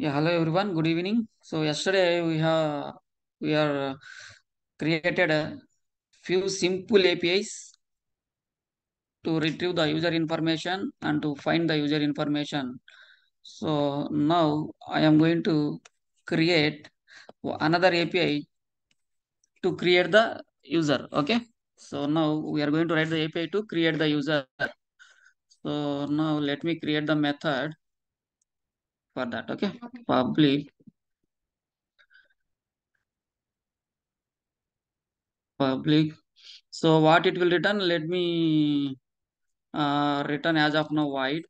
Yeah, hello everyone. Good evening. So yesterday we have we are uh, created a few simple APIs to retrieve the user information and to find the user information. So now I am going to create another API to create the user. Okay. So now we are going to write the API to create the user. So now let me create the method for that. Okay. Public. Public. So what it will return? Let me uh, return as of now void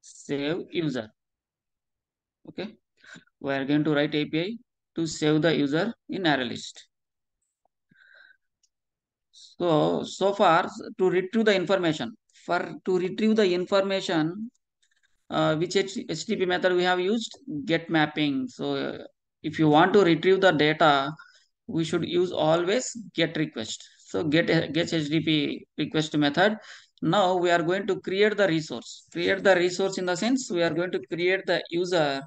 save user. Okay? We are going to write api to save the user in array list. So so far to retrieve the information. For to retrieve the information uh, which http method we have used? Get mapping. So uh, if you want to retrieve the data we should use always get request. So get get http request method. Now we are going to create the resource. Create the resource in the sense we are going to create the user.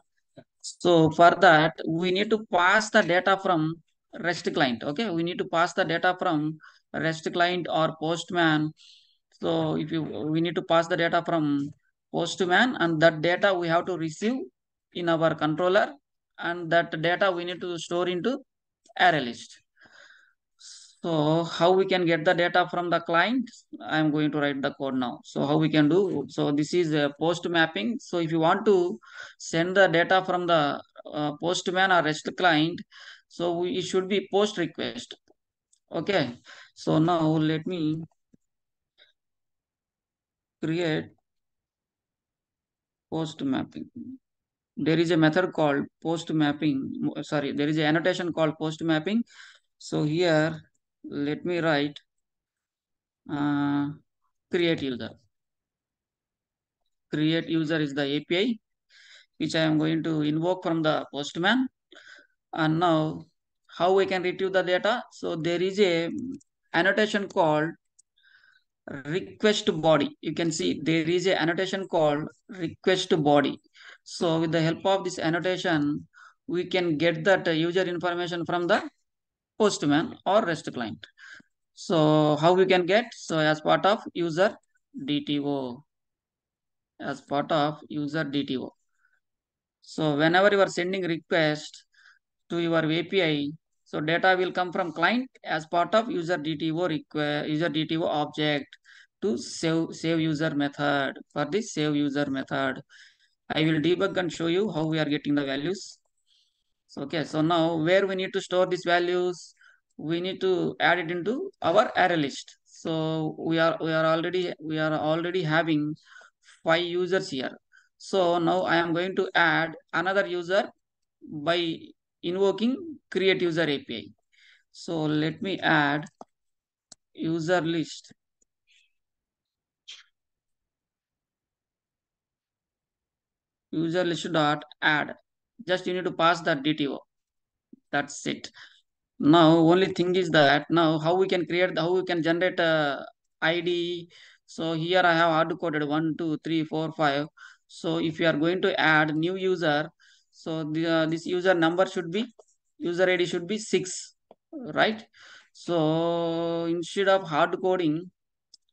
So for that we need to pass the data from rest client okay? We need to pass the data from rest client or postman. So if you we need to pass the data from postman and that data we have to receive in our controller and that data we need to store into array list so how we can get the data from the client? I'm going to write the code now. So how we can do? So this is a post mapping. So if you want to send the data from the uh, postman or REST client, so we, it should be post request. Okay. So now let me create post mapping. There is a method called post mapping. Sorry, there is an annotation called post mapping. So here, let me write uh, create user. Create user is the API which I am going to invoke from the postman. And now how we can retrieve the data? So there is a annotation called request body. You can see there is a annotation called request body. So with the help of this annotation, we can get that user information from the postman or REST client. So how we can get? So as part of user DTO, as part of user DTO. So whenever you are sending request to your API, so data will come from client as part of user DTO request, user DTO object to save save user method for this save user method. I will debug and show you how we are getting the values. So, okay, so now where we need to store these values, we need to add it into our array list. So we are we are already we are already having five users here. So now I am going to add another user by invoking create user API. So let me add user list. User list dot add. Just you need to pass that DTO. That's it. Now only thing is that now how we can create the how we can generate uh, a ID. So here I have hard coded one, two, three, four, five. So if you are going to add new user, so the, uh, this user number should be user ID should be six, right? So instead of hard coding,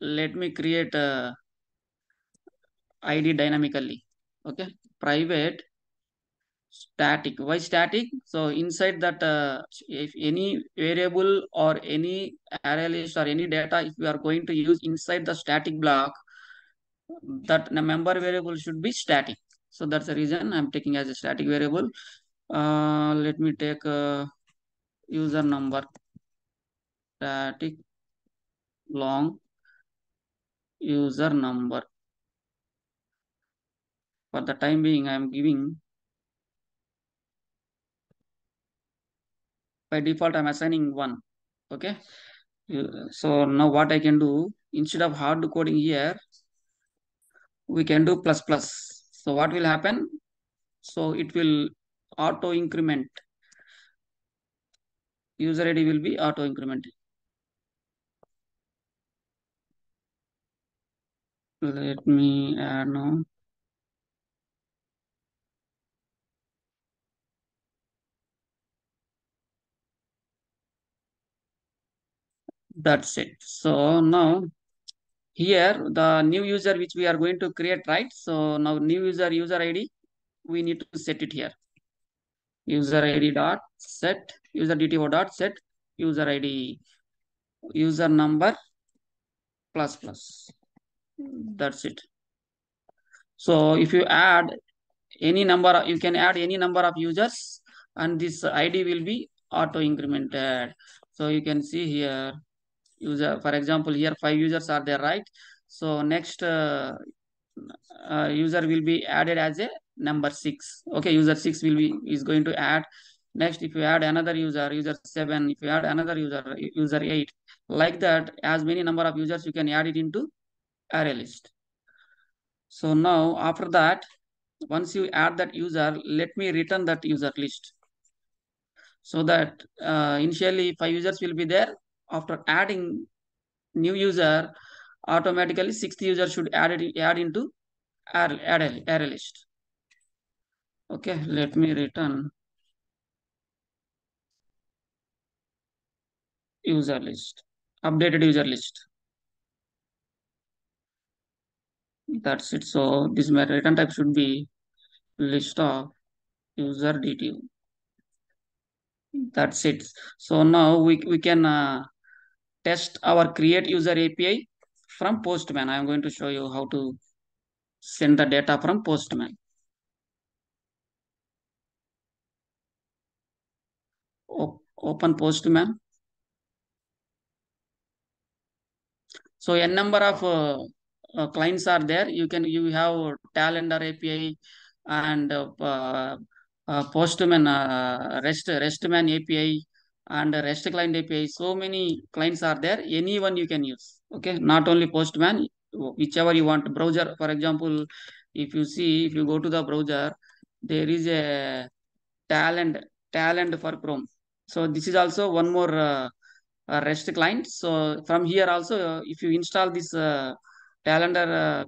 let me create a ID dynamically. Okay, private static why static so inside that uh, if any variable or any array list or any data if we are going to use inside the static block that member variable should be static so that's the reason i'm taking as a static variable. Uh, let me take a user number static long user number. For the time being i am giving by default i'm assigning one okay? So now what i can do instead of hard coding here we can do plus plus so what will happen? So it will auto increment. User ID will be auto increment. Let me add now. That's it. So now here the new user which we are going to create, right? So now new user user ID, we need to set it here. User ID dot set user DTO dot set user ID user number plus plus. That's it. So if you add any number, you can add any number of users and this ID will be auto incremented. So you can see here user, for example, here five users are there, right? So next uh, uh, user will be added as a number six. Okay, user six will be is going to add. Next, if you add another user, user seven, if you add another user, user eight, like that, as many number of users you can add it into array list. So now after that, once you add that user, let me return that user list. So that uh, initially five users will be there. After adding new user, automatically sixth user should add it add into array, array list. Okay, let me return user list, updated user list. That's it. So this return type should be list of user DTO. That's it. So now we, we can uh, test our create user API from Postman. I'm going to show you how to send the data from Postman. Open Postman. So a number of uh, uh, clients are there. You can you have Talender API and uh, uh, Postman uh, REST RESTman API and REST client API. So many clients are there. Anyone you can use. Okay, not only Postman, whichever you want. Browser, for example, if you see, if you go to the browser, there is a talent talent for Chrome. So this is also one more uh, REST client. So from here also, if you install this uh, Talender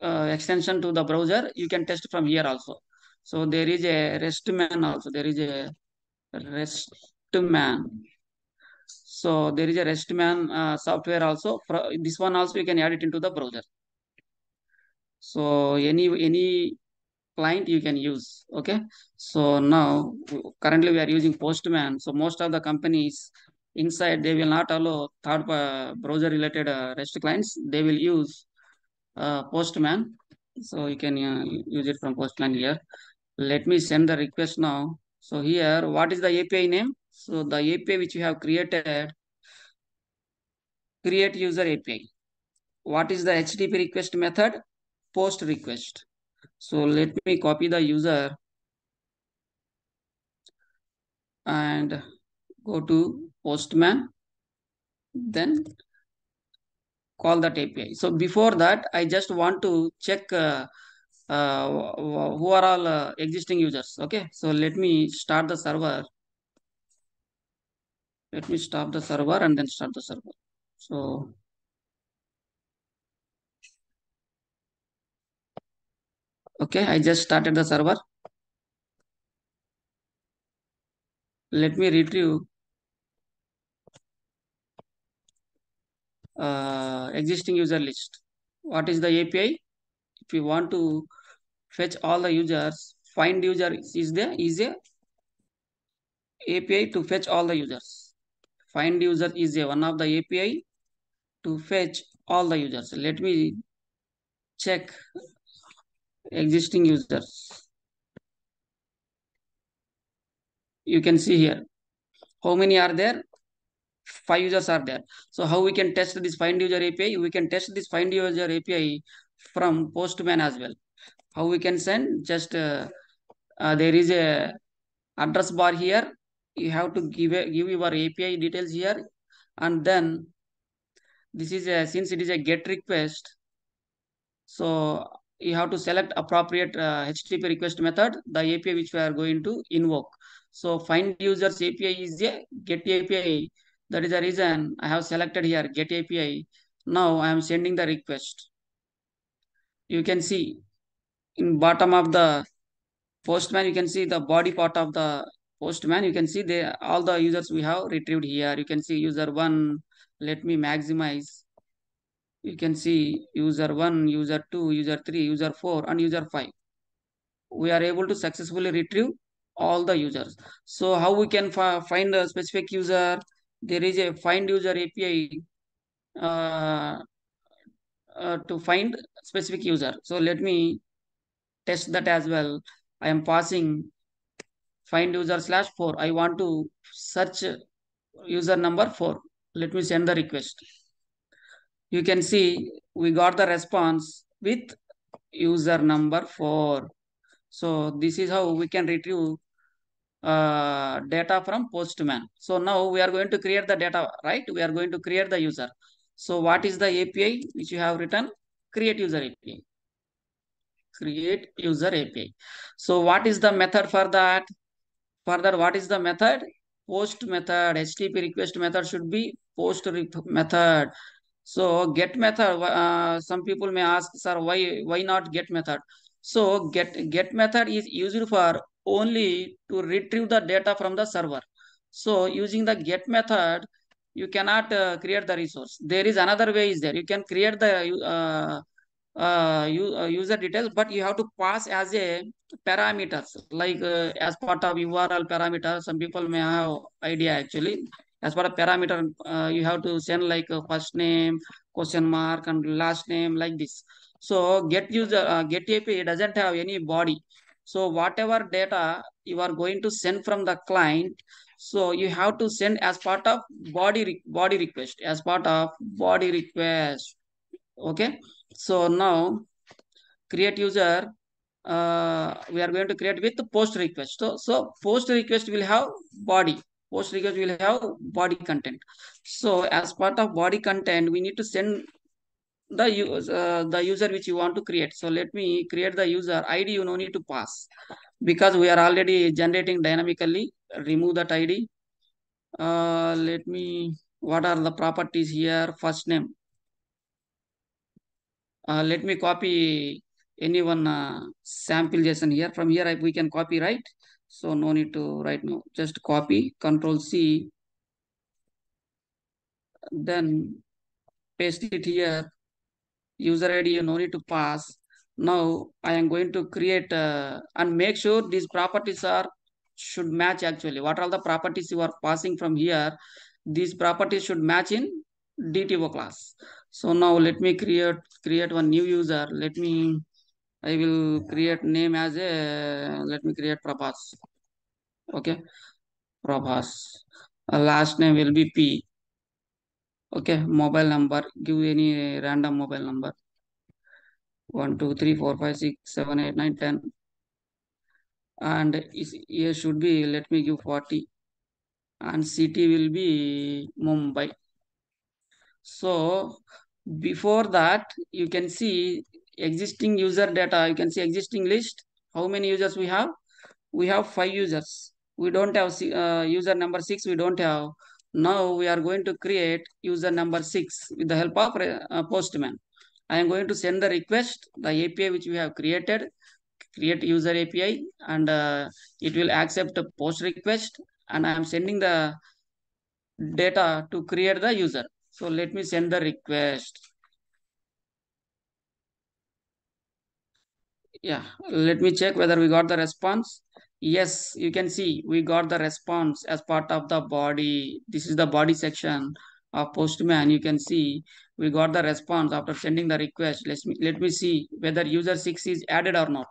uh, extension to the browser, you can test from here also. So there is a REST man also. There is a RESTman. So there is a RESTman uh, software also. This one also you can add it into the browser. So any any client you can use. Okay. So now currently we are using Postman. So most of the companies inside they will not allow third uh, browser related uh, REST clients. They will use uh, Postman. So you can uh, use it from Postman here. Let me send the request now. So here, what is the API name? So the API which we have created, create user API. What is the HTTP request method? Post request. So let me copy the user and go to Postman. Then call that API. So before that, I just want to check uh, uh, who are all uh, existing users. Okay, so let me start the server. Let me stop the server and then start the server. So okay, I just started the server. Let me retrieve uh, existing user list. What is the API? If you want to fetch all the users, find user is there is a API to fetch all the users. Find user is a one of the API to fetch all the users. Let me check existing users. You can see here. How many are there? Five users are there. So how we can test this find user API? We can test this find user API from Postman as well. How we can send? Just uh, uh, there is a address bar here. You have to give a, give your API details here, and then this is a since it is a get request. So you have to select appropriate uh, HTTP request method, the API which we are going to invoke. So find users API is a get API. That is the reason I have selected here get API. Now I am sending the request. You can see in bottom of the postman, you can see the body part of the postman. You can see the all the users we have retrieved here. You can see user one, let me maximize. You can see user 1 user 2 user 3 user 4 and user 5 we are able to successfully retrieve all the users. So how we can find a specific user? There is a find user api uh, uh, to find specific user. So let me test that as well. I am passing find user slash 4 i want to search user number 4 let me send the request. You can see we got the response with user number 4 so this is how we can retrieve uh, data from postman. So now we are going to create the data right? We are going to create the user. So what is the api which you have written? Create user api create user api so what is the method for that further what is the method? Post method. Http request method should be post method. So get method uh, some people may ask sir why why not get method? So get get method is used for only to retrieve the data from the server. So using the get method you cannot uh, create the resource. There is another way is there. You can create the uh, uh, user details but you have to pass as a parameters like uh, as part of url parameter some people may have idea actually. As part of parameter uh, you have to send like a first name question mark and last name like this. So get user uh, get api doesn't have any body. So whatever data you are going to send from the client so you have to send as part of body body request as part of body request. Okay so now create user uh, we are going to create with post request. So so post request will have body. Post request will have body content. So as part of body content we need to send the uh, the user which you want to create. So let me create the user id you no need to pass because we are already generating dynamically. Remove that id uh, let me what are the properties here? First name let me copy any one uh, sample JSON here. From here, I, we can copy, right? So no need to write now. Just copy, Control C. Then paste it here. User ID, you no need to pass. Now I am going to create uh, and make sure these properties are should match actually. What are the properties you are passing from here? These properties should match in DTO class. So now let me create create one new user. Let me I will create name as a let me create Prabhas. Okay, Prabhas. Uh, last name will be P. Okay, mobile number. Give any random mobile number. One, two, three, four, five, six, seven, eight, nine, ten. And here should be let me give 40 and city will be Mumbai. So before that, you can see existing user data. You can see existing list. How many users we have? We have five users. We don't have uh, user number six. We don't have. Now we are going to create user number six with the help of uh, Postman. I am going to send the request, the API which we have created, create user API, and uh, it will accept a post request. And I am sending the data to create the user. So let me send the request. Yeah, let me check whether we got the response. Yes, you can see we got the response as part of the body. This is the body section of Postman. You can see we got the response after sending the request. Let me, let me see whether user 6 is added or not.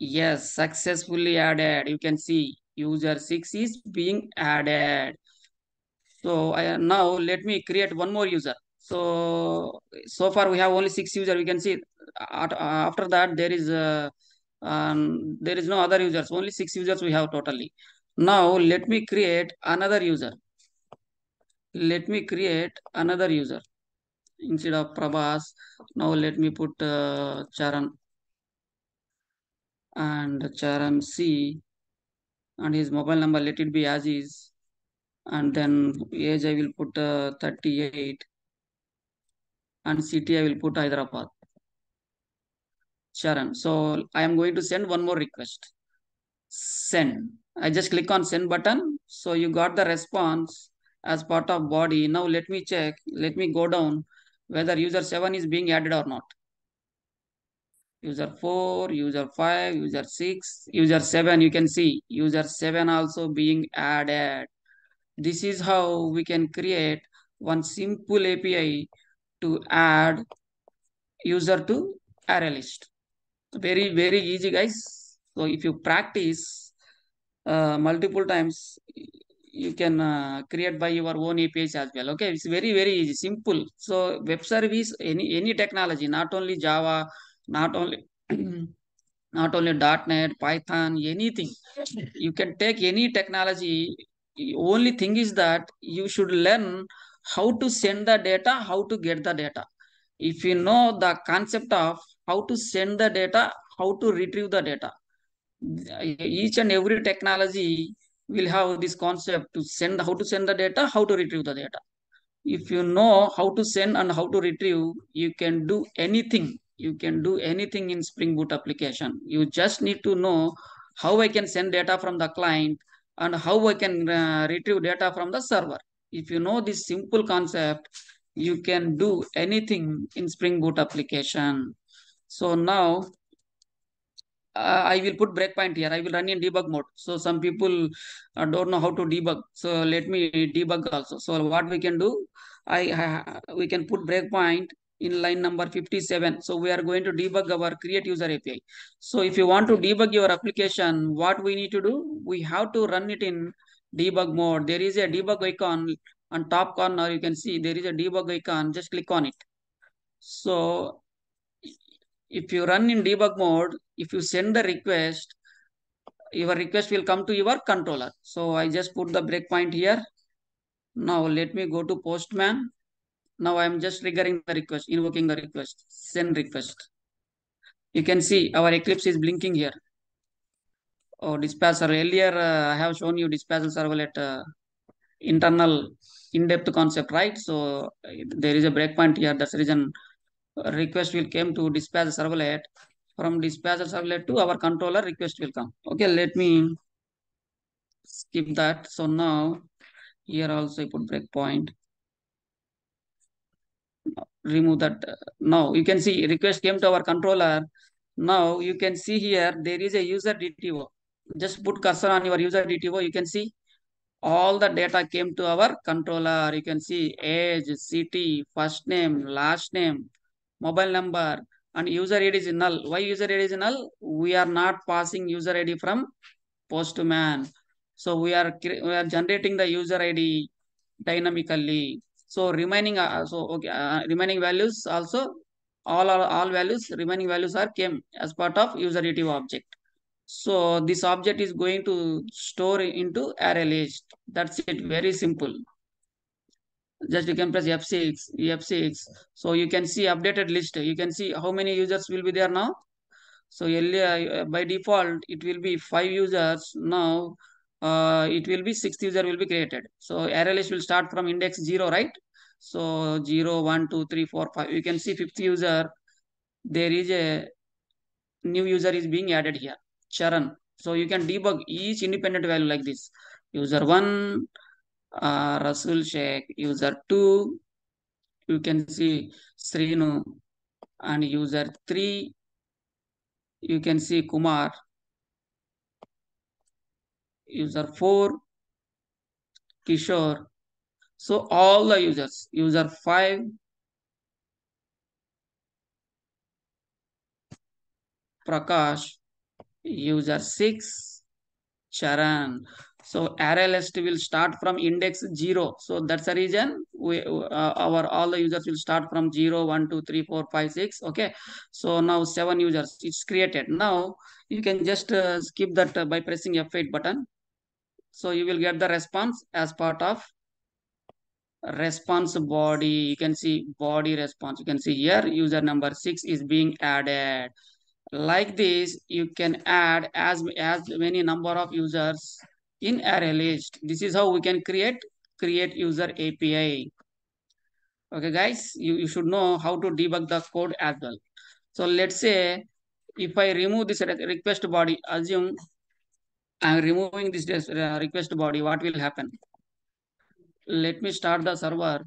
Yes, successfully added. You can see user 6 is being added. So I, now let me create one more user. So, so far we have only six user. We can see after that there is a, um, there is no other users. Only six users we have totally. Now let me create another user. Let me create another user instead of Prabhas. Now let me put uh, Charan and Charan C and his mobile number let it be as is and then age I will put uh, 38 and city I will put Hyderabad. Sharon. So I am going to send one more request. Send. I just click on send button. So you got the response as part of body. Now let me check. Let me go down whether user 7 is being added or not. User 4, user 5, user 6, user 7. You can see user 7 also being added. This is how we can create one simple API to add user to array list. Very, very easy guys. So if you practice uh, multiple times, you can uh, create by your own APIs as well. Okay, it's very, very easy, simple. So web service, any, any technology, not only Java, not only not only .NET, Python, anything. You can take any technology. Only thing is that you should learn how to send the data, how to get the data. If you know the concept of how to send the data, how to retrieve the data, each and every technology will have this concept to send how to send the data, how to retrieve the data. If you know how to send and how to retrieve, you can do anything. You can do anything in Spring Boot application. You just need to know how I can send data from the client and how I can uh, retrieve data from the server. If you know this simple concept, you can do anything in Spring Boot application. So now uh, I will put breakpoint here. I will run in debug mode. So some people uh, don't know how to debug. So let me debug also. So what we can do, I uh, we can put breakpoint in line number 57. So we are going to debug our create user API. So if you want to debug your application, what we need to do, we have to run it in debug mode. There is a debug icon on top corner. You can see there is a debug icon. Just click on it. So if you run in debug mode, if you send the request, your request will come to your controller. So I just put the breakpoint here. Now let me go to Postman. Now I'm just triggering the request, invoking the request, send request. You can see our Eclipse is blinking here. Oh, dispatcher. Earlier, uh, I have shown you dispatcher servlet uh, internal in-depth concept, right? So there is a breakpoint here. That's the reason request will come to dispatch servlet. From dispatcher servlet to our controller request will come. Okay, let me skip that. So now here also I put breakpoint. Remove that. Now you can see request came to our controller. Now you can see here there is a user DTO. Just put cursor on your user DTO. You can see all the data came to our controller. You can see age, city, first name, last name, mobile number, and user ID is null. Why user ID is null? We are not passing user ID from Postman. So we are we are generating the user ID dynamically. So remaining uh, so okay uh, remaining values also all all, all values remaining values are came as part of user ID object. So this object is going to store into array list. That's it. Very simple. Just you can press F6, F6. So you can see updated list. You can see how many users will be there now. So earlier by default it will be five users. Now uh, it will be sixth user will be created. So list will start from index zero, right? So zero, one, two, three, four, five. You can see fifth user. There is a new user is being added here. Charan. So you can debug each independent value like this. User 1, uh, Rasul Sheikh. User 2, you can see Srinu. And user 3, you can see Kumar. User 4, Kishore. So all the users. User 5, Prakash. User 6, Charan. So array list will start from index 0. So that's the reason we uh, our all the users will start from 0, 1, 2, 3, 4, 5, 6. Okay. So now seven users it's created. Now you can just uh, skip that uh, by pressing F8 button. So you will get the response as part of response body. You can see body response. You can see here user number 6 is being added like this you can add as as many number of users in array list this is how we can create create user api okay guys you, you should know how to debug the code as well so let's say if i remove this request body assume I'm removing this uh, request body. What will happen? Let me start the server.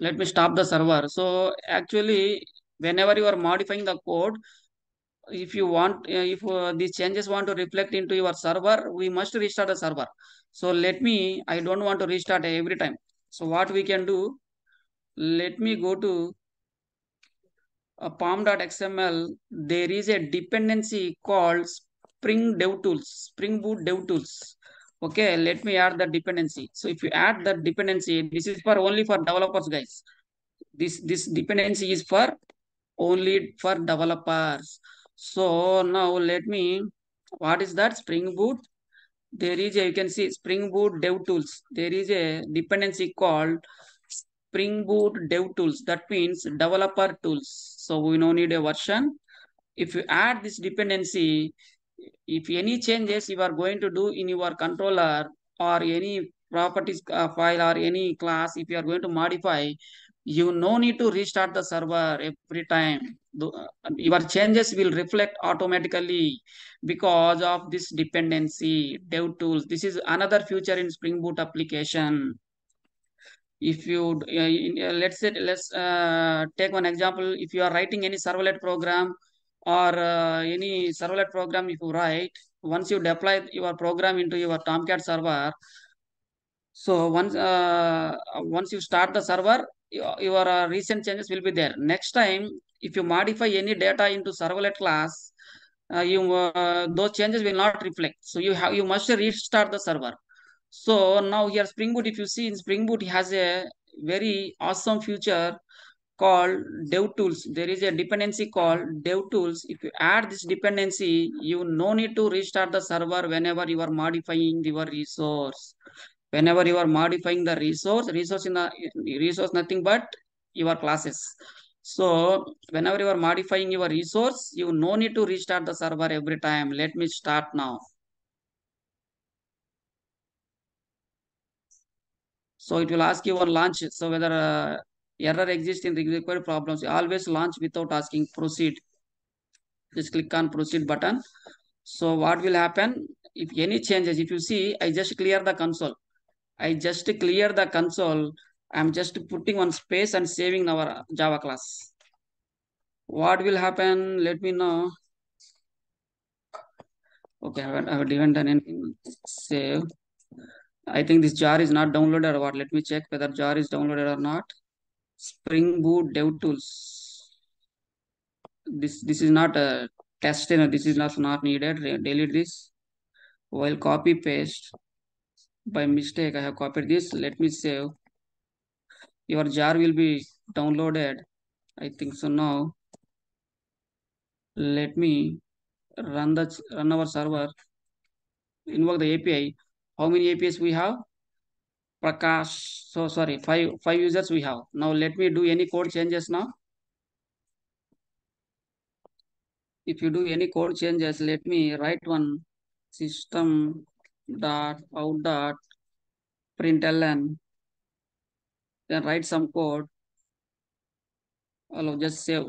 Let me stop the server. So actually, whenever you are modifying the code, if you want, uh, if uh, these changes want to reflect into your server, we must restart the server. So let me, I don't want to restart every time. So what we can do, let me go to a pom.xml. There is a dependency called Spring DevTools, Spring Boot DevTools. Okay, let me add the dependency. So if you add the dependency, this is for only for developers, guys. This this dependency is for only for developers. So now let me, what is that Spring Boot? There is a, you can see Spring Boot DevTools. There is a dependency called Spring Boot DevTools. That means developer tools. So we no need a version. If you add this dependency, if any changes you are going to do in your controller or any properties uh, file or any class, if you are going to modify, you no need to restart the server every time. Uh, your changes will reflect automatically because of this dependency dev tools. This is another feature in Spring Boot application if you uh, let's say let's uh, take one example if you are writing any servlet program or uh, any servlet program if you write once you deploy your program into your tomcat server so once uh, once you start the server your, your uh, recent changes will be there. Next time if you modify any data into servlet class uh, you uh, those changes will not reflect. So you have you must restart the server. So now here Spring Boot, if you see in Spring Boot, it has a very awesome feature called DevTools. There is a dependency called DevTools. If you add this dependency, you no need to restart the server whenever you are modifying your resource. Whenever you are modifying the resource, resource in the resource nothing but your classes. So whenever you are modifying your resource, you no need to restart the server every time. Let me start now. So it will ask you on launch. So whether uh, error exists in required problems, always launch without asking proceed. Just click on proceed button. So what will happen? If any changes, if you see, I just clear the console. I just clear the console. I'm just putting one space and saving our Java class. What will happen? Let me know. Okay, I haven't, I haven't done anything. Save. I think this jar is not downloaded or what. Let me check whether jar is downloaded or not. Spring Boot DevTools. This this is not a test. You know, this is not not needed. Delete this. While copy paste by mistake, I have copied this. Let me save. Your jar will be downloaded. I think so now. Let me run the run our server. Invoke the API. How many APIs we have? Prakash. So sorry, five five users we have. Now let me do any code changes now. If you do any code changes, let me write one system dot out dot println. Then write some code. Hello, just save.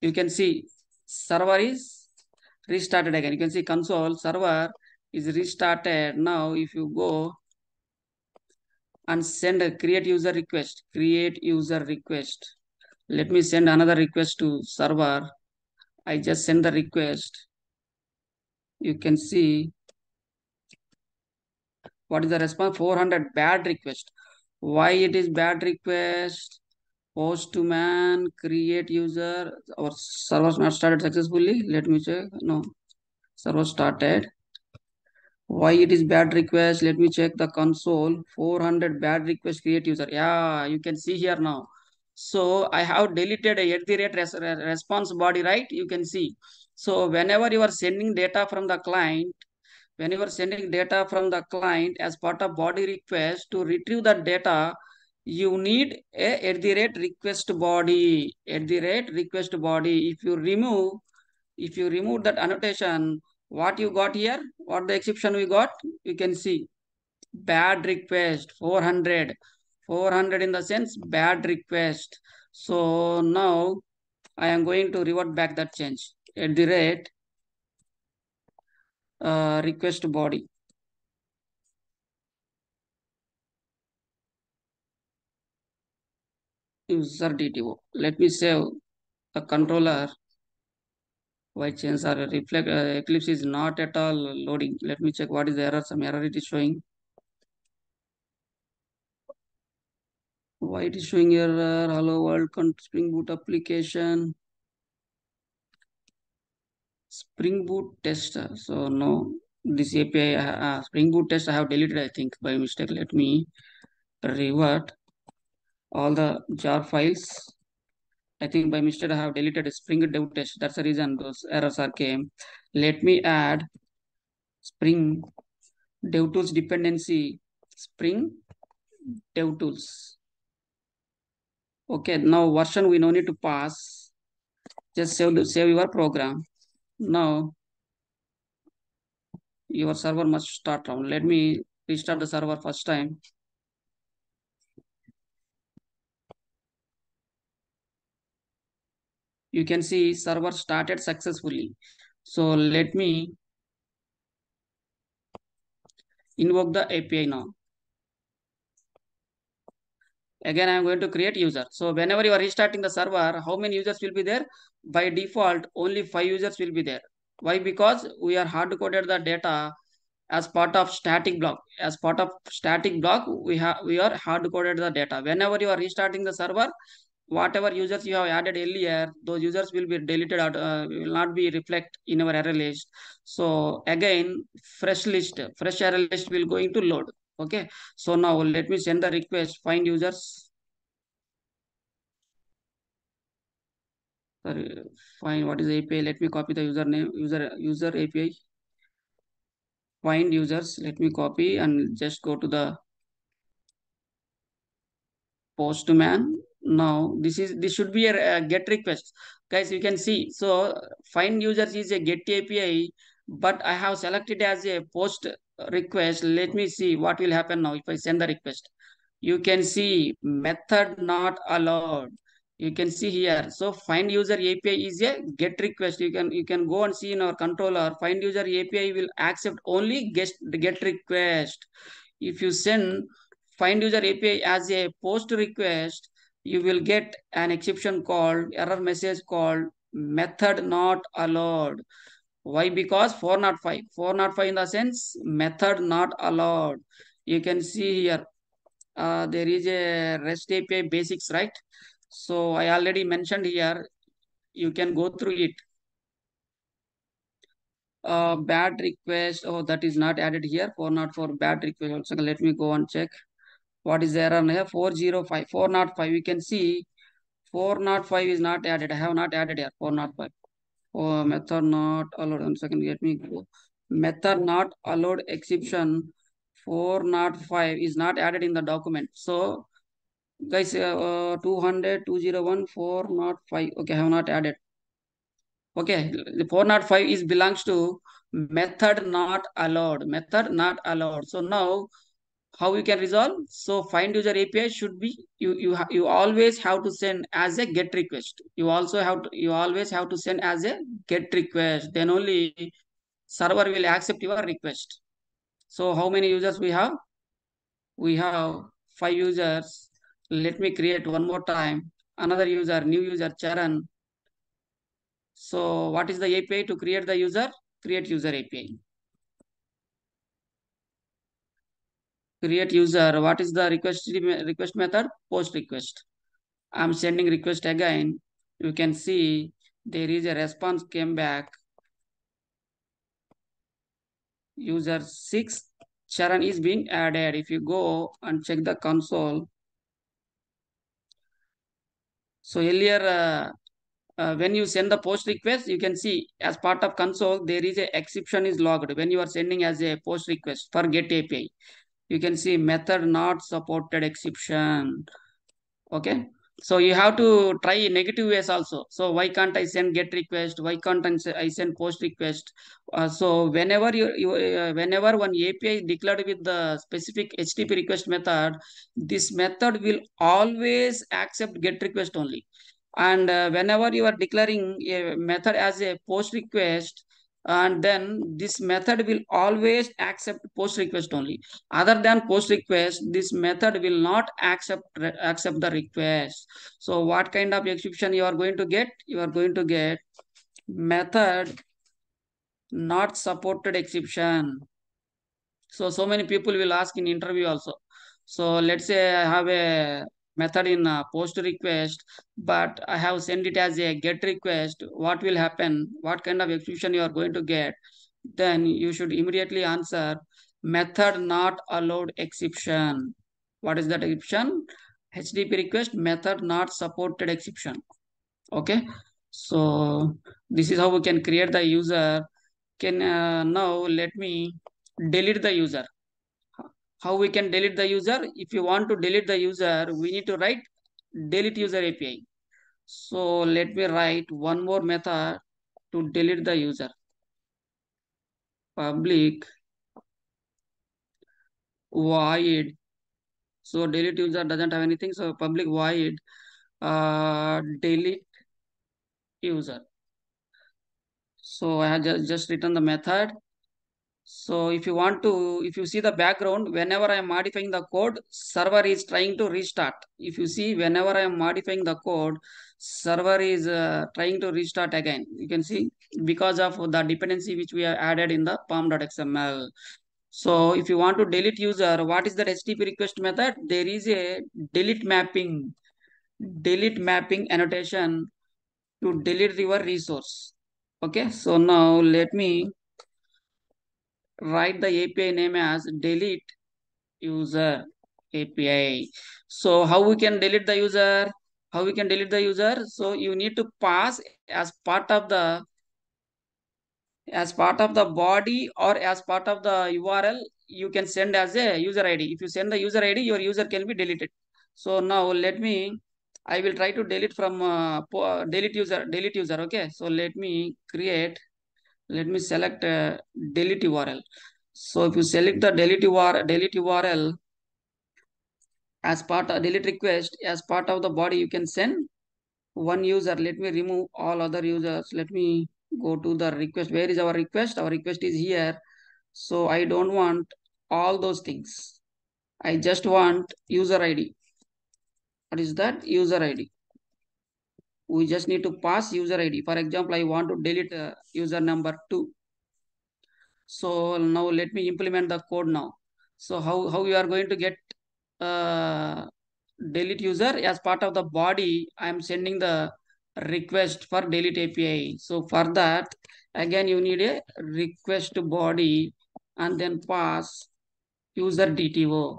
You can see server is restarted again. You can see console server is restarted. Now, if you go and send a create user request, create user request. Let me send another request to server. I just send the request. You can see what is the response 400 bad request. Why it is bad request? Postman create user. Our server not started successfully. Let me check. No, server started. Why it is bad request? Let me check the console. 400 bad request create user. Yeah you can see here now. So i have deleted a at the rate res response body right? You can see. So whenever you are sending data from the client when you are sending data from the client as part of body request to retrieve the data you need a at the rate request body. At the rate request body if you remove if you remove that annotation what you got here? What the exception we got? You can see. Bad request 400 400 in the sense bad request. So now I am going to revert back that change. At the rate uh, request body. User DTO. Let me save the controller. Why change are reflect uh, Eclipse is not at all loading. Let me check what is the error. Some error it is showing. Why it is showing error? Hello world Spring Boot application. Spring Boot test So no, this API uh, Spring Boot test I have deleted. I think by mistake. Let me revert all the jar files. I think by mistake I have deleted Spring Dev test. That's the reason those errors are came. Let me add Spring DevTools dependency. Spring DevTools. Okay, now version we no need to pass. Just save, save your program. Now your server must start from. Let me restart the server first time. You can see server started successfully. So let me invoke the API now. Again, I am going to create user. So whenever you are restarting the server, how many users will be there? By default, only five users will be there. Why? Because we are hard coded the data as part of static block. As part of static block, we have we are hard coded the data. Whenever you are restarting the server, whatever users you have added earlier, those users will be deleted out, uh, will not be reflect in our array list. So again, fresh list, fresh array list will going to load. Okay. So now let me send the request, find users. Sorry, find what is API. Let me copy the username, user, user API. Find users. Let me copy and just go to the postman now this is this should be a, a, get request. Guys you can see so find users is a get api but i have selected as a post request. Let me see what will happen now if i send the request. You can see method not allowed. You can see here. So find user api is a get request. You can you can go and see in our controller find user api will accept only get get request. If you send find user API as a post request, you will get an exception called error message called method not allowed. Why? Because 405. 405 in the sense method not allowed. You can see here uh, there is a REST API basics, right? So I already mentioned here. You can go through it. Uh, bad request. Oh, that is not added here. 404 bad request. Also, let me go and check what is the error here? 405 405 we can see 405 is not added. I have not added here. 405 oh method not allowed. One second. Let me go. Method not allowed exception. 405 is not added in the document. So guys uh, 200 201 405 okay i have not added. Okay the 405 is belongs to method not allowed. Method not allowed. So now how we can resolve. So find user api should be you you you always have to send as a get request. You also have to you always have to send as a get request. Then only server will accept your request. So how many users we have? We have five users. Let me create one more time. Another user new user charan. So what is the api to create the user? Create user api create user. What is the request request method? Post request. I'm sending request again. You can see there is a response came back. User 6 charan is being added. If you go and check the console. So earlier uh, uh, when you send the post request you can see as part of console there is a exception is logged. When you are sending as a post request for get api you can see method not supported exception. Okay? So you have to try negative ways also. So why can't i send get request? Why can't i send post request? Uh, so whenever you, you uh, whenever one api declared with the specific http request method this method will always accept get request only. And uh, whenever you are declaring a method as a post request and then this method will always accept post request only. Other than post request this method will not accept accept the request. So what kind of exception you are going to get? You are going to get method not supported exception so so many people will ask in interview also. So let's say i have a method in uh, post request but i have sent it as a get request. What will happen? What kind of execution you are going to get? Then you should immediately answer method not allowed exception. What is that exception? Http request method not supported exception. Okay? So this is how we can create the user. Can uh, now let me delete the user how we can delete the user. If you want to delete the user we need to write delete user api so let me write one more method to delete the user. Public void. So delete user doesn't have anything. So public void uh, delete user. So i have just, just written the method So if you want to, if you see the background, whenever I am modifying the code, server is trying to restart. If you see, whenever I am modifying the code, server is uh, trying to restart again. You can see because of the dependency which we have added in the pom.xml. So if you want to delete user, what is the HTTP request method? There is a delete mapping, delete mapping annotation to delete your resource. Okay, so now let me write the API name as delete user API. So how we can delete the user? How we can delete the user? So you need to pass as part of the as part of the body or as part of the URL, you can send as a user ID. If you send the user ID, your user can be deleted. So now let me, I will try to delete from uh, delete user, delete user. Okay. So let me create let me select delete URL. So if you select the delete URL, delete URL as part of delete request as part of the body, you can send one user. Let me remove all other users. Let me go to the request. Where is our request? Our request is here. So I don't want all those things. I just want user ID. What is that? User ID. We just need to pass user ID. For example, I want to delete uh, user number two. So now let me implement the code now. So how, how you are going to get uh, delete user as part of the body, I am sending the request for delete API. So for that, again, you need a request body and then pass user DTO.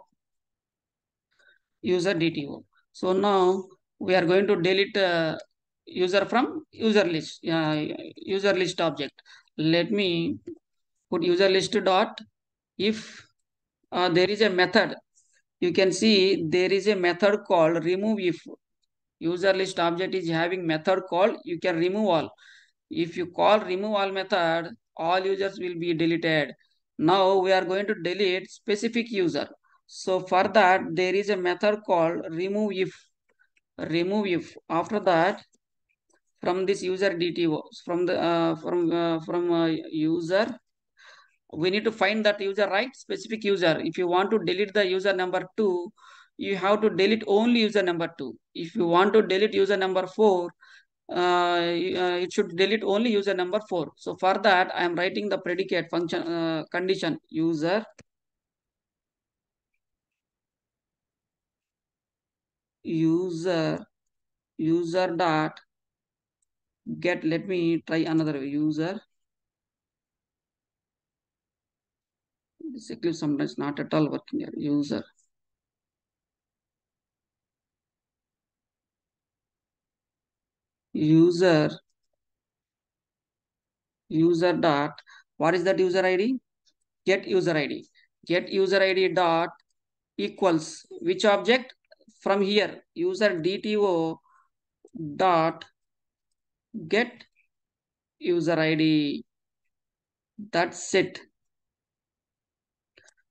User DTO. So now we are going to delete uh, user from user list, uh, user list object. Let me put user list dot if uh, there is a method. You can see there is a method called remove if. User list object is having method called you can remove all. If you call remove all method all users will be deleted. Now we are going to delete specific user. So for that there is a method called remove if. Remove if. After that from this user dto from the uh, from uh, from uh, user we need to find that user right? Specific user. If you want to delete the user number two you have to delete only user number two. If you want to delete user number four uh, uh, it should delete only user number four. So for that i am writing the predicate function uh, condition user. User user dot get let me try another user. This eclipse sometimes not at all working here user. User. User dot. What is that user id get user id get user id dot equals which object? From here. User dto dot get user id that's it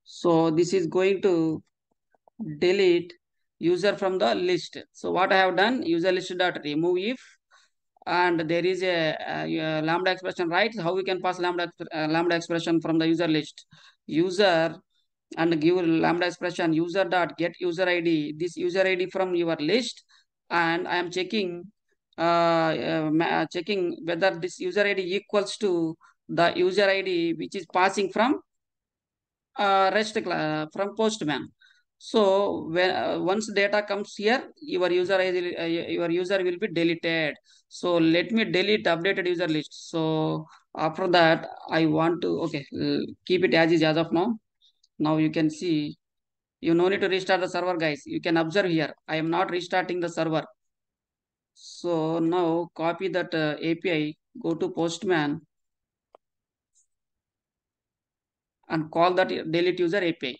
so this is going to delete user from the list. So what I have done, user list dot remove if, and there is a, a, a lambda expression, right? How we can pass lambda uh, lambda expression from the user list? User and give lambda expression user dot get user id. This user id from your list, and I am checking checking whether this user id equals to the user id which is passing from uh, rest from postman. So when uh, once data comes here your user is, uh, your user will be deleted. So let me delete updated user list. So after that i want to okay keep it as is as of now. Now you can see you no need to restart the server guys. You can observe here. I am not restarting the server so now copy that uh, api go to postman and call that delete user api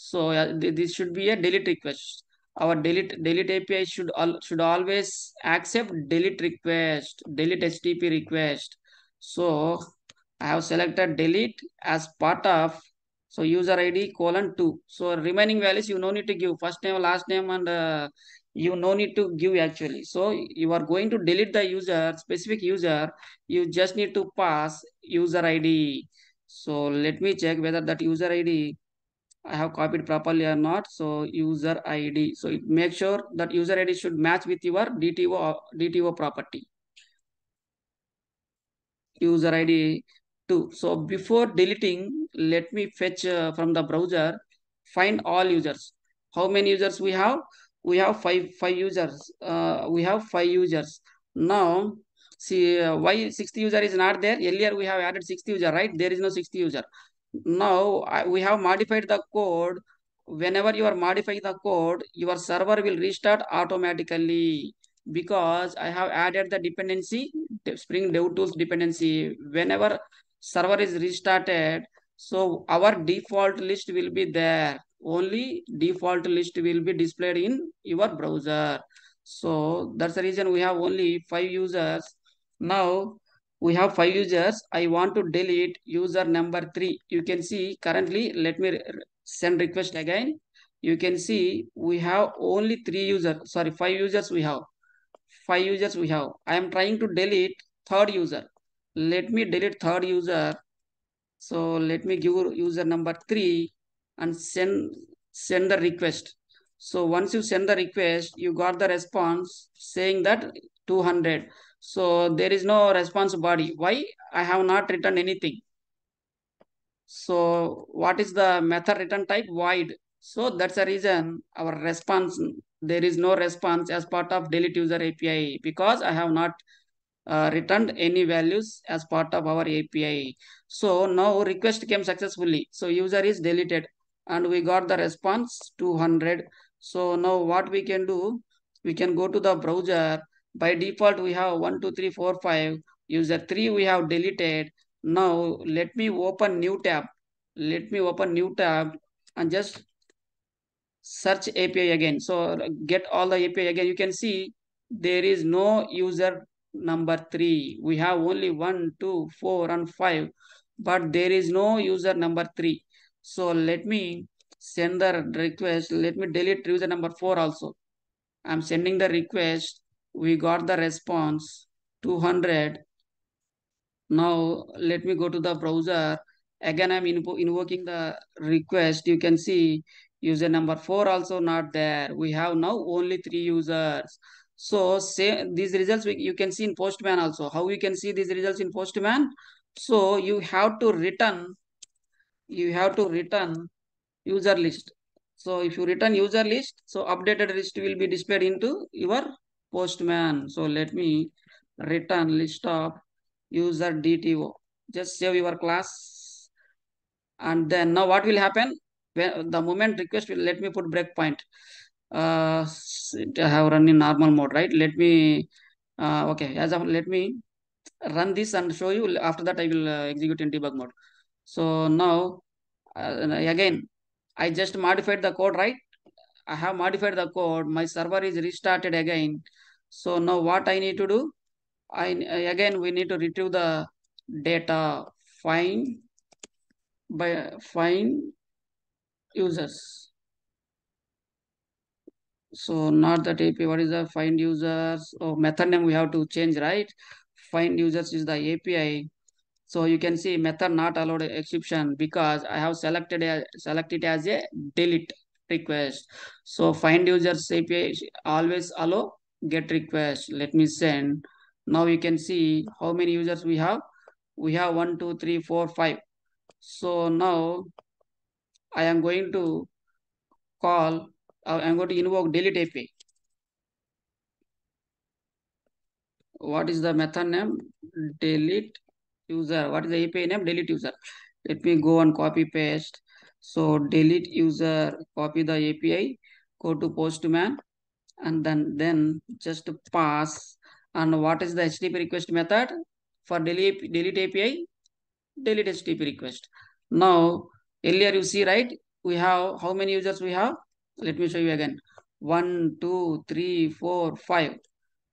so uh, this should be a delete request. Our delete delete API should al should always accept delete request, delete HTTP request. So I have selected delete as part of so user ID colon two. So remaining values you no need to give first name, last name, and uh, you no need to give actually. So you are going to delete the user specific user. You just need to pass user ID. So let me check whether that user ID I have copied properly or not. So user ID. So make sure that user ID should match with your DTO DTO property. User ID 2. So before deleting, let me fetch uh, from the browser, find all users. How many users we have? We have five five users. Uh, we have five users. Now see uh, why 60 user is not there. Earlier we have added 60 user, right? There is no 60 user now I, we have modified the code whenever you are modifying the code your server will restart automatically because i have added the dependency spring dev tools dependency whenever server is restarted so our default list will be there only default list will be displayed in your browser. So that's the reason we have only five users. Now we have five users. I want to delete user number three. You can see currently let me send request again. You can see we have only three users sorry five users we have. Five users we have. I am trying to delete third user. Let me delete third user. So let me give user number three and send send the request so once you send the request you got the response saying that 200 so there is no response body. Why? I have not written anything. So what is the method return type? Void. So that's the reason our response, there is no response as part of delete user API because I have not uh, returned any values as part of our API. So now request came successfully. So user is deleted and we got the response 200. So now what we can do, we can go to the browser by default, we have 1, 2, 3, 4, 5. User 3 we have deleted. Now, let me open new tab. Let me open new tab and just search API again. So, get all the API again. You can see there is no user number 3. We have only 1, 2, 4 and 5. But there is no user number 3. So, let me send the request. Let me delete user number 4 also. I'm sending the request. We got the response 200 now let me go to the browser. Again i'm invo invoking the request. You can see user number 4 also not there. We have now only three users. So say these results we, you can see in postman also. How you can see these results in postman? So you have to return you have to return user list so if you return user list so updated list will be displayed into your postman. So let me return list of user DTO. Just save your class. And then now what will happen? When the moment request will let me put breakpoint. Uh, have run in normal mode, right? Let me, uh, okay, as of, let me run this and show you. After that, I will uh, execute in debug mode. So now, uh, again, I just modified the code, right? I have modified the code. My server is restarted again. So now what I need to do? I again we need to retrieve the data find by find users. So not that API, what is the find users? Oh, method name we have to change, right? Find users is the API. So you can see method not allowed exception because I have selected a, selected as a delete request. So find users API always allow get request. Let me send. Now you can see how many users we have. We have one, two, three, four, five. So now I am going to call, uh, I am going to invoke delete API. What is the method name? Delete user. What is the API name? Delete user. Let me go and copy paste. So delete user, copy the API, go to postman and then, then just pass. And what is the HTTP request method? For delete, delete API, delete HTTP request. Now, earlier you see, right? We have, how many users we have? Let me show you again. One, two, three, four, five.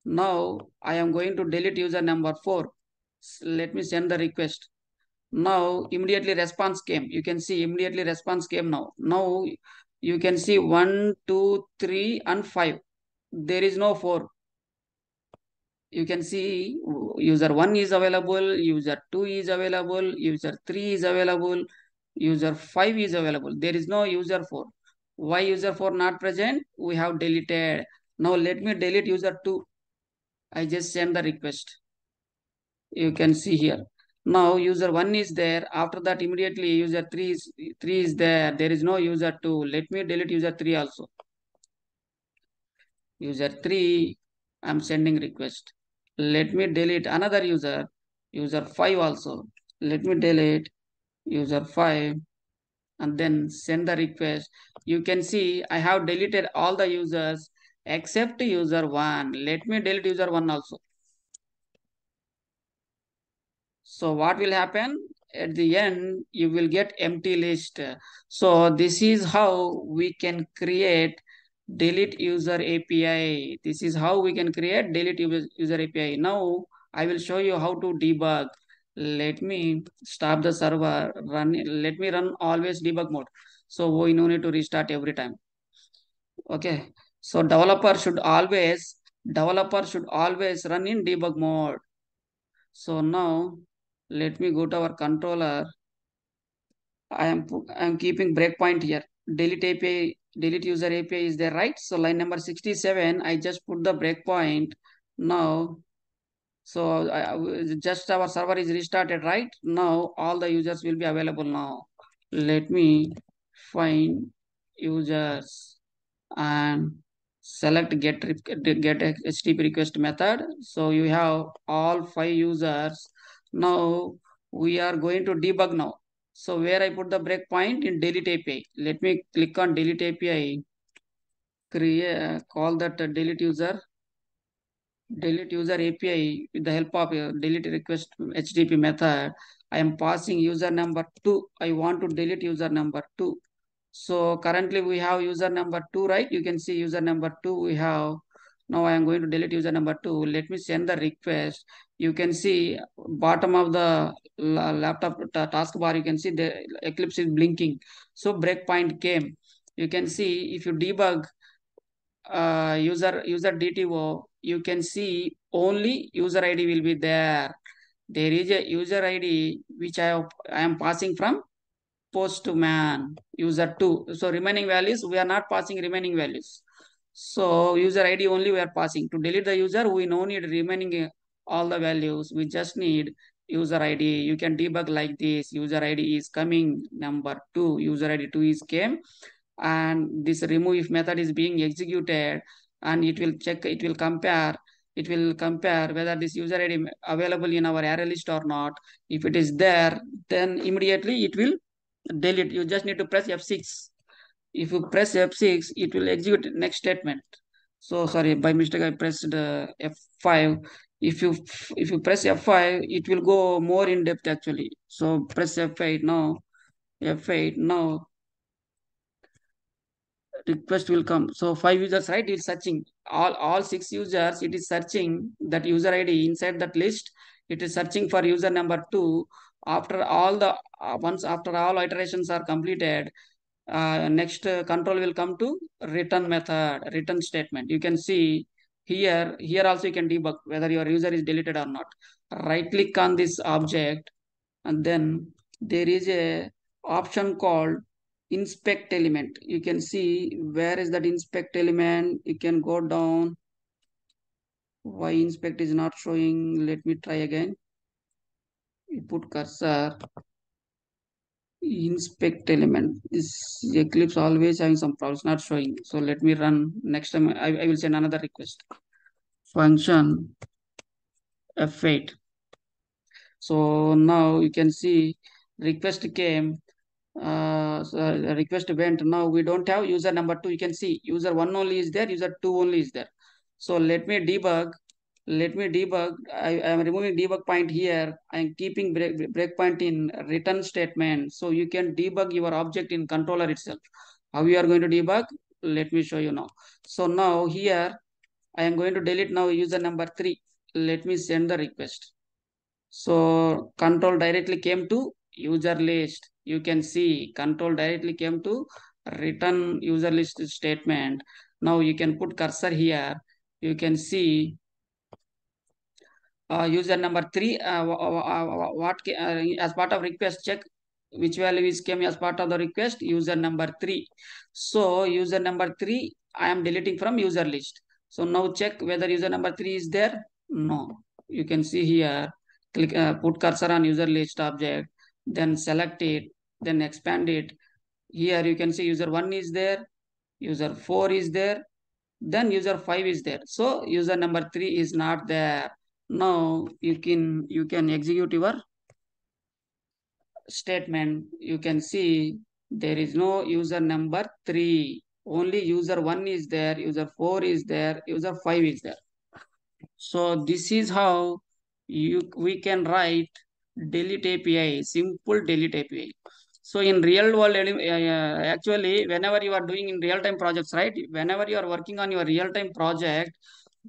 Now, I am going to delete user number four. Let me send the request. Now, immediately response came. You can see immediately response came now. Now, you can see one, two, three, and five. There is no four you can see user 1 is available, user 2 is available, user 3 is available, user 5 is available. There is no user 4. Why user 4 not present? We have deleted. Now let me delete user 2. I just send the request. You can see here. Now user 1 is there. After that immediately user 3 is, 3 is there. There is no user 2. Let me delete user 3 also. User 3, I'm sending request let me delete another user user 5 also let me delete user 5 and then send the request you can see i have deleted all the users except user 1 let me delete user 1 also so what will happen at the end you will get empty list so this is how we can create delete user API. This is how we can create delete user API. Now I will show you how to debug. Let me stop the server, run, let me run always debug mode. So we no need to restart every time. Okay. So developer should always, developer should always run in debug mode. So now let me go to our controller. I am, I am keeping breakpoint here. Delete API delete user API is there, right? So line number 67, I just put the breakpoint now. So I, just our server is restarted, right? Now all the users will be available now. Let me find users and select get get HTTP request method. So you have all five users. Now we are going to debug now. So where I put the breakpoint in delete API. Let me click on delete API. Create call that delete user. Delete user API with the help of delete request HTTP method. I am passing user number two. I want to delete user number two. So currently we have user number two, right? You can see user number two we have. Now I am going to delete user number two. Let me send the request. You can see bottom of the laptop taskbar, you can see the Eclipse is blinking. So breakpoint came. You can see if you debug uh, user user DTO, you can see only user ID will be there. There is a user ID which I, I am passing from postman user 2 so remaining values we are not passing remaining values so user id only we are passing to delete the user we no need remaining all the values. We just need user id you can debug like this. User id is coming number 2 user id 2 is came. And this remove if method is being executed and it will check it will compare it will compare whether this user id available in our array list or not. If it is there then immediately it will delete. You just need to press f6 if you press f6 it will execute next statement. So sorry by mistake i pressed uh, f5 if you if you press f5 it will go more in depth actually. So press f8 now f8 now. Request will come. So five users right? It's searching. All all six users it is searching that user id inside that list it is searching for user number two. After all the uh, once after all iterations are completed uh, next uh, control will come to return method, return statement. You can see here, here also you can debug whether your user is deleted or not. Right click on this object and then there is a option called inspect element. You can see where is that inspect element. You can go down. Why inspect is not showing? Let me try again. You put cursor inspect element. This eclipse always having some problems not showing. So let me run. Next time i, I will send another request. Function f8 so now you can see request came. Uh, so request went. Now we don't have user number two. You can see user one only is there user two only is there. So let me debug let me debug. I, am removing debug point here. I am keeping break, breakpoint in return statement. So you can debug your object in controller itself. How you are going to debug? Let me show you now. So now here, I am going to delete now user number three. Let me send the request. So control directly came to user list. You can see control directly came to return user list statement. Now you can put cursor here. You can see user number three, uh, uh, what as part of request check which value is came as part of the request user number three. So user number three, I am deleting from user list. So now check whether user number three is there. No, you can see here. Click uh, put cursor on user list object, then select it, then expand it. Here you can see user one is there, user four is there, then user 5 is there so user number 3 is not there now you can you can execute your statement. You can see there is no user number 3 only user 1 is there user 4 is there user 5 is there. So this is how you we can write delete api simple delete api so in real world, uh, actually, whenever you are doing in real time projects, right? Whenever you are working on your real time project,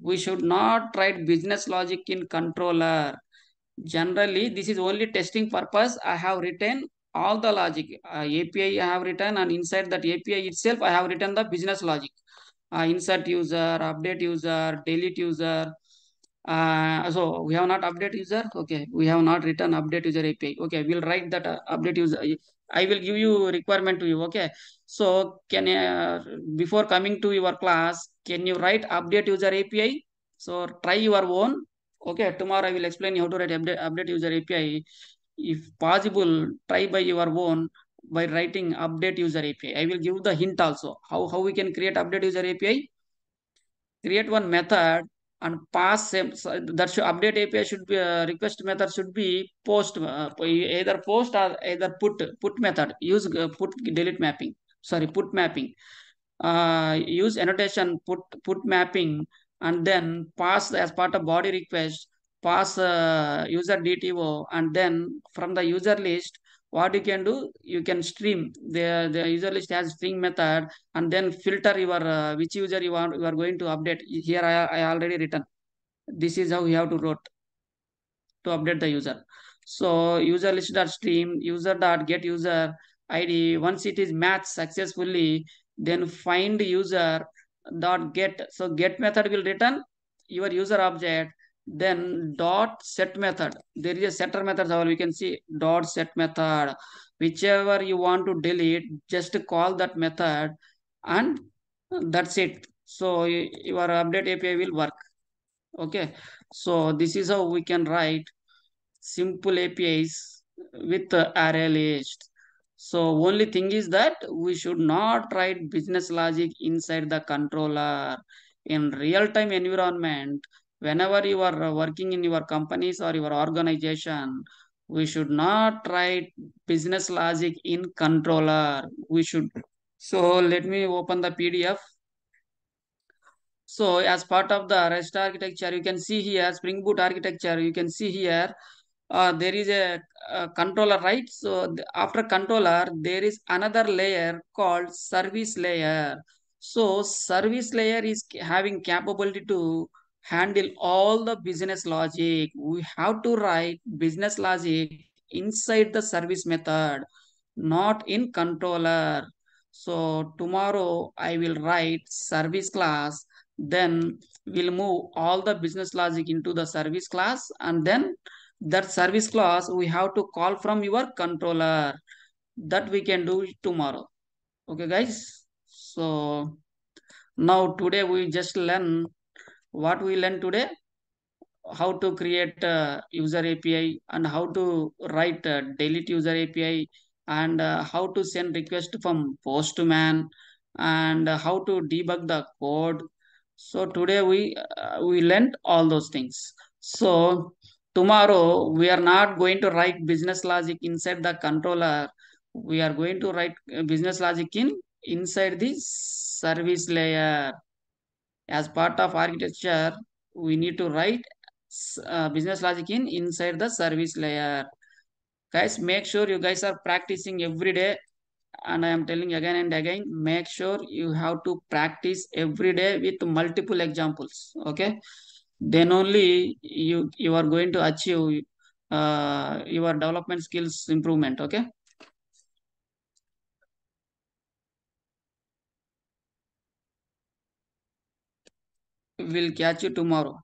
we should not write business logic in controller. Generally, this is only testing purpose. I have written all the logic. Uh, API I have written and inside that API itself, I have written the business logic. Uh, insert user, update user, delete user, uh, so we have not update user. Okay, we have not written update user API. Okay, we'll write that uh, update user. I will give you requirement to you. Okay, so can uh, before coming to your class, can you write update user API? So try your own. Okay, tomorrow I will explain you how to write update, update user API. If possible, try by your own by writing update user API. I will give the hint also how how we can create update user API. Create one method and pass that should update API should be uh, request method should be post uh, either post or either put put method. Use uh, put delete mapping. Sorry put mapping. Uh, use annotation put put mapping and then pass as part of body request pass uh, user DTO and then from the user list what you can do you can stream. The the user list has stream method and then filter your uh, which user you want you are going to update. Here I, I already written. This is how you have to wrote to update the user. So user list dot stream user dot get user id once it is matched successfully then find user dot get. So get method will return your user object then dot set method. There is a setter method how we can see dot set method. Whichever you want to delete just call that method and that's it. So your update api will work. Okay? So this is how we can write simple apis with array list. So only thing is that we should not write business logic inside the controller. In real-time environment whenever you are working in your companies or your organization we should not write business logic in controller we should so let me open the pdf so as part of the REST architecture, you can see here Spring Boot architecture, you can see here uh, there is a, a, controller, right? So after controller, there is another layer called service layer. So service layer is having capability to handle all the business logic. We have to write business logic inside the service method, not in controller. So tomorrow I will write service class. Then we'll move all the business logic into the service class and then that service class we have to call from your controller that we can do tomorrow okay guys so now today we just learn what we learned today how to create user api and how to write delete user api and uh, how to send request from postman and how to debug the code. So today we uh, we learned all those things. So tomorrow we are not going to write business logic inside the controller. We are going to write uh, business logic in inside the service layer as part of architecture we need to write uh, business logic in inside the service layer. Guys make sure you guys are practicing every day. And i am telling again and again make sure you have to practice every day with multiple examples okay? Then only you you are going to achieve uh, your development skills improvement okay we'll catch you tomorrow